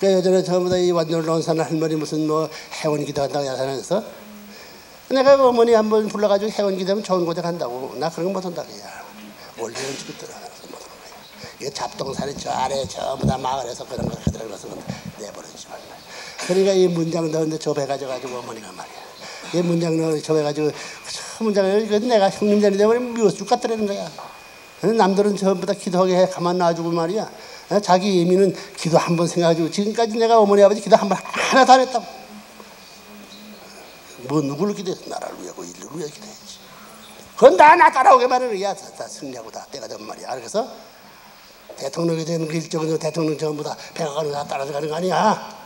그 예전에 전부 다이 완전 논산 할머니 무슨 뭐 해원 기도한다고 야산에서? 내가 그 어머니 한 번 불러가지고 해원 기도하면 좋은 곳에 간다고. 나 그런 거 못한다 그야 원리는 죽었더라. 이게 잡동산이 저 아래 전부 다 마을에서 그런 거 하더라고. 그래서 내버려주지 말라. 그러니까 이 문장 넣는데 접해가지고 어머니가 말이야. 이 문장 넣어 접해가지고 저 문장을 이거 내가 형님 자리 되면 미워 죽 같더라는 거야. 남들은 전부 다 기도하게 해. 가만 놔주고 말이야. 어? 자기 예민은 기도 한 번 생각하고 지금까지 내가 어머니 아버지 기도 한 번 하나도 안 했다고. 뭐 누구를 기도해서 나라를 위하고 인류를 위해 기도했지? 그건 다나 따라오게만 하는 거야 다, 다 승리하고 다 때가 되면 말이야. 그래서 대통령이 되는 그 일정은 대통령 전부 다 배가 가는 다 따라가는 거 아니야?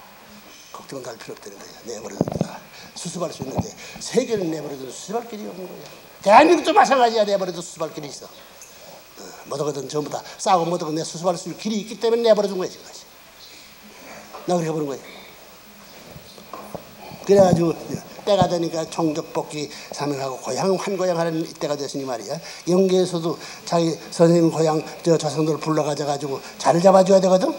걱정은 할 필요 없다는 거야. 내버려둔다 수습할 수 있는데 세계를 내버려둬도 수습할 길이 없는 거야. 대한민국도 마찬가지야. 내버려도 수습할 길이 있어 뭐더거든 전부 다 싸고 뭐더거든 내 수습할 수 있는 길이 있기 때문에 내버려 둔 거야 지금까지. 나 그렇게 보는 거야. 그래가지고 때가 되니까 종족복귀 사명하고 고향 환고향하는 때가 됐으니 말이야. 영계에서도 자기 선생님 고향 저 조상들 불러가져 가지고 자를 잡아줘야 되거든.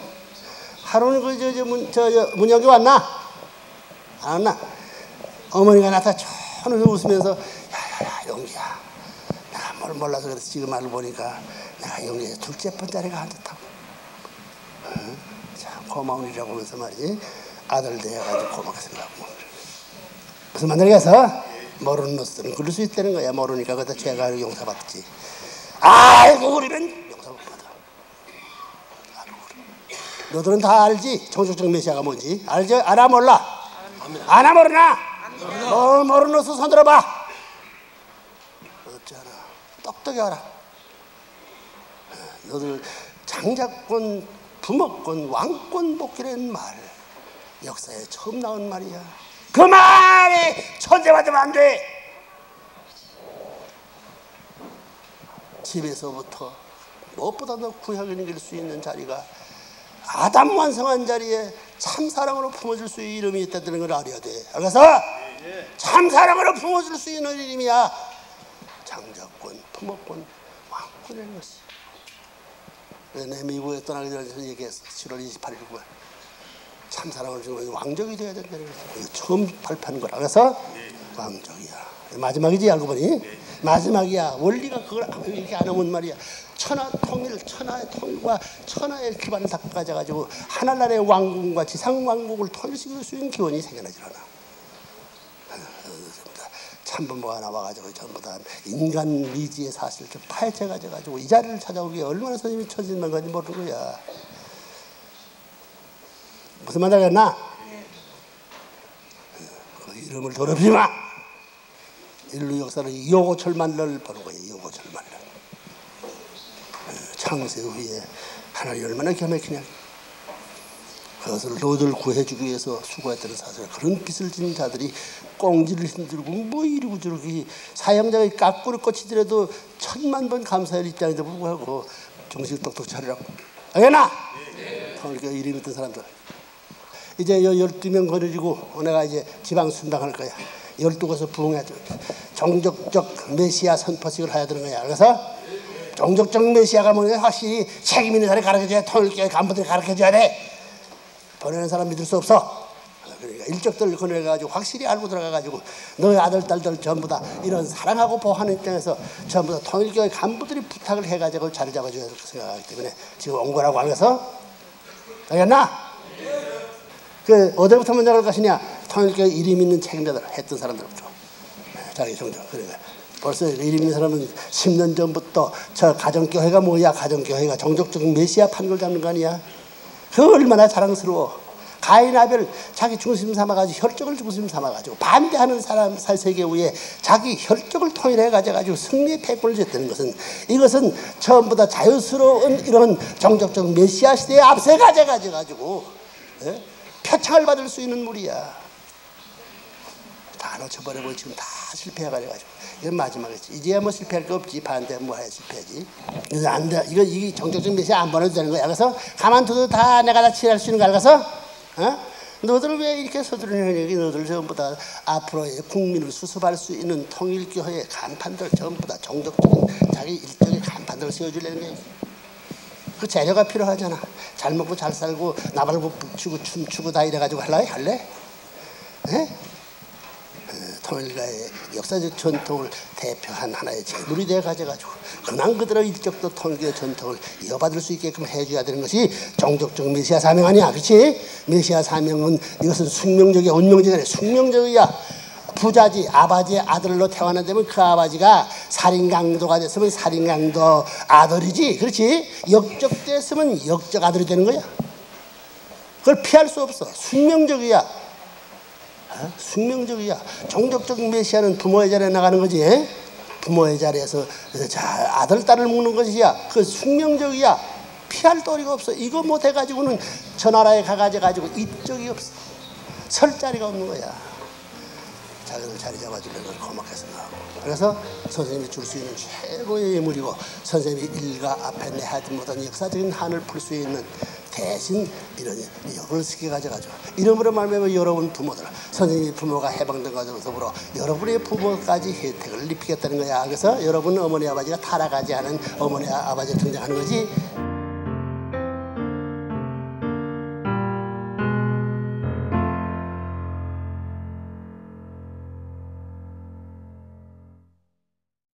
하루는 그저 저, 문, 저, 저 문혁이 왔나? 안 왔나? 어머니가 나타 천을 웃으면서 야야야 영기야 뭘 몰라서 그래서 지금 말을 보니까 내가 영기에 둘째 번자리가 안 좋다고 응? 참 고마운 일이라고 하면서 말이지 아들 되어가지고 고맙게 생각하고 무슨 말이겠어? 모르는 놈들은 그럴 수 있다는 거야. 모르니까 그다 죄가 용서받지. 알고 그러면 용서 못 받아. 알고 그래. 너들은 다 알지? 정족적 메시아가 뭔지 알지? 알아 몰라? 아나 모르나? 뭘 모르는 놈손 들어봐. 똑똑히 알아. 너들 장자권, 부모권, 왕권 복귀라는 말 역사에 처음 나온 말이야. 그 말이 천재받으면 안 돼. 집에서부터 무엇보다도 구약을 이길 수 있는 자리가 아담 완성한 자리에 참 사랑으로 품어줄 수 있는 이름이 있다는 걸 알아야 돼. 그래서 참사랑으로 품어줄 수 있는 이름이야. 장자권, 품어권, 왕권이라는 것이. 내 미국에 떠나기 전에 얘기했어. 7월 28일 날. 참사랑을 주고 왕족이 되어야 된다는 거죠. 처음 발표한 거라. 그래서 왕족이야. 마지막이지 알고 보니 마지막이야. 원리가 그걸 이렇게 안 하면 말이야. 천하 통일, 천하의 통일과 천하의 기반을 다 가져가지고 하나나라의 왕국과 지상 왕국을 통일시킬 수 있는 기원이 생겨나질 않아. 참부모가 나와가지고 전부 다 인간 미지의 사실을 파헤쳐 가지고 이 자리를 찾아오기 얼마나 선생님이 천진만간지 모르는 거야. 무슨 말 하겠나? 그 이름을 더럽히지 마. 인류 역사는 요고철만을 보는 거예요. 요고철만을. 창세 후에 하나님 얼마나 기막히냐. 그것을 너들 구해주기 위해서 수고했다는 사실. 그런 빚을 진 자들이 꽁지를 힘들고 뭐 이러고 저러고 사형자가 깎구를 꽂히더라도 천만 번 감사할 입장에도 불구하고 정신 똑똑 차리라고. 알겠나? 네. 그러니까 이름 있던 사람들. 이제 12명 거느리고 내가 이제 지방 순방할 거야. 12곳에서 부흥해줘. 종족적 메시아 선포식을 해야 되는 거야. 그래서 종족적 메시아가 뭐냐 확실히 책임 있는 사람이 가르쳐줘야 통일교회 간부들이 가르쳐줘야 돼. 보내는 사람 믿을 수 없어. 그러니까 일적들 건너가지고 확실히 알고 들어가가지고 너희 아들, 딸들 전부 다 이런 사랑하고 보호하는 입장에서 전부 다 통일교회 간부들이 부탁을 해가지고 자리 잡아줘야 될 생각하기 때문에 지금 온 거라고 하면서 알겠나? 그 어디부터 먼저 갈 것이냐? 통일교회 이름 있는 책임자들 했던 사람들부터 자기 종족 그러니까 벌써 이름 있는 사람은 10년 전부터 저 가정교회가 뭐야 가정교회가 종족적 메시아 판을 잡는 거 아니야? 그 얼마나 자랑스러워. 가인 아벨 자기 중심 삼아가지고 혈족을 중심 삼아가지고 반대하는 사람 살세계 위에 자기 혈족을 통일해 가지고 승리의 패권을 줬다는 것은 이것은 처음부 다 자유스러운 이런 종족적 메시아 시대에 앞서 가져가지고 예? 표창을 받을 수 있는 물이야. 다 놓쳐버리고 지금 다 실패해가지고 이건 마지막이지. 이제야 뭐 실패할 거 없지. 반대 뭐 해야 실패지. 그래서 안 돼. 이거 이 정적적 메시지 안 보내도 되는 거야. 그래서 가만둬도 다 내가 다 칠할 수 있는 거야. 그래서 어? 너들 왜 이렇게 서두르냐 너들 전부 다 앞으로의 국민을 수습할 수 있는 통일교회의 간판들 전부 다 정적적인 자기 일정의 간판들을 세워주려는 거야. 그 재료가 필요하잖아. 잘 먹고 잘 살고 나발고 북추고 춤추고 다 이래가지고 할래? 할래? 예? 통일가의 역사적 전통을 대표한 하나의 재물이 되어 가져가지고 근한 그대로 일적도 통일교의 전통을 이어받을 수 있게끔 해줘야 되는 것이 종족적 메시아 사명 아니야 그렇지? 메시아 사명은 이것은 숙명적이야 운명적이 아니라 숙명적이야 부자지 아버지의 아들로 태어나되면 그 아버지가 살인강도가 됐으면 살인강도 아들이지 그렇지? 역적 됐으면 역적 아들이 되는 거야 그걸 피할 수 없어 숙명적이야 어? 숙명적이야. 종족적인 메시아는 부모의 자리에 나가는 거지. 에? 부모의 자리에서 자 아들 딸을 먹는 것이야. 그 숙명적이야. 피할 도리가 없어. 이거 못 해가지고는 저 나라에 가가지고 가지고 이쪽이 없어. 설 자리가 없는 거야. 자기들 자리 잡아주는 걸 고맙게 생각하고. 그래서 선생님이 줄 수 있는 최고의 예물이고 선생님이 일가 앞에 내 하지 못한 역사적인 한을 풀 수 있는 대신 이런 역을 스게 가져가죠. 이름으로 말하면 여러분 부모들, 선생님이 부모가 해방된 것과 더불어 여러분의 부모까지 혜택을 입히겠다는 거야. 그래서 여러분 어머니 아버지가 타락하지 않은 어머니 아버지 등장하는 거지.